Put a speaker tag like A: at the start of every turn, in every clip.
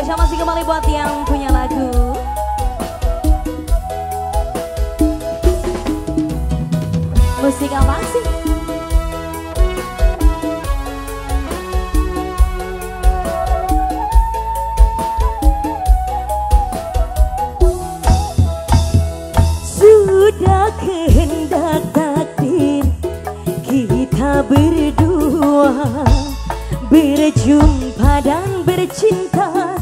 A: Spesial masih kembali buat yang punya lagu Musik apa sih? Sudah kehendak takdir kita berdua Berjumpa dan bercinta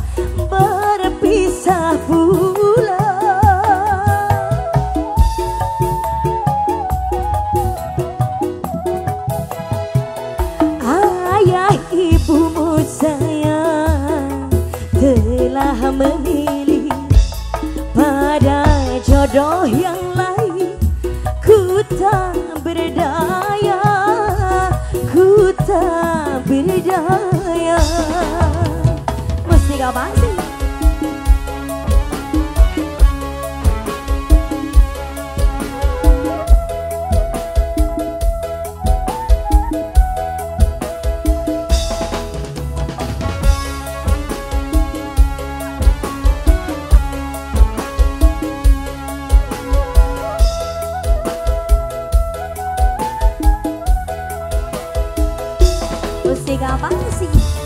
A: Berpisah pula. Ayah ibumu sayang Telah memilih Pada jodoh yang lain. Ku tak berdaya Ku tak berdaya. Mesti kapan sih? Musik apa sih?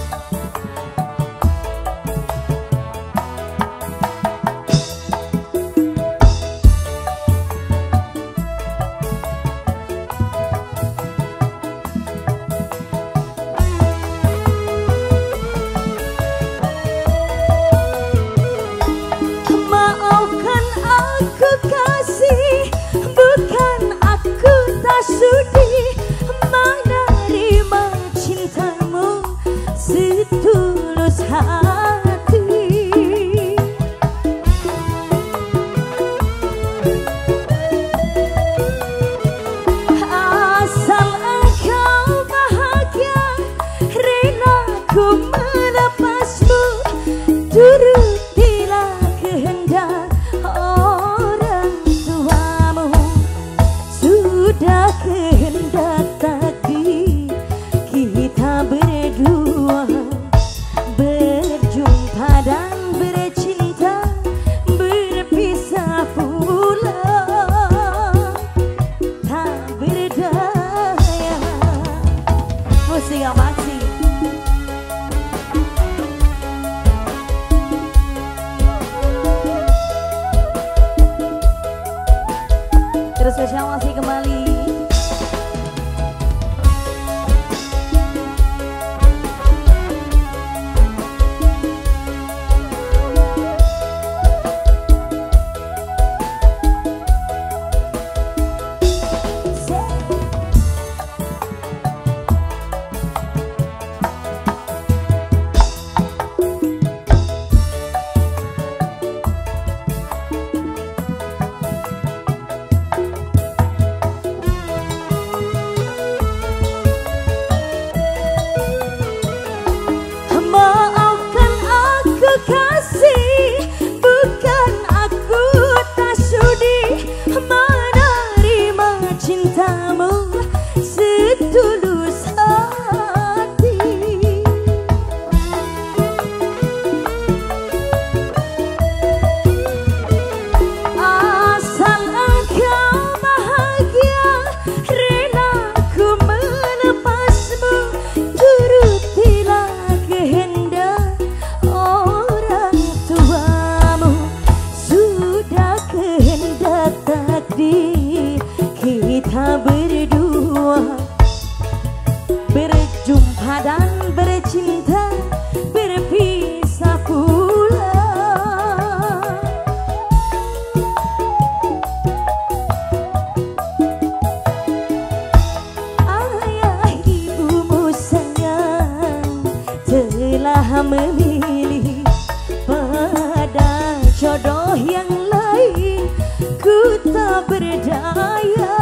A: berdaya.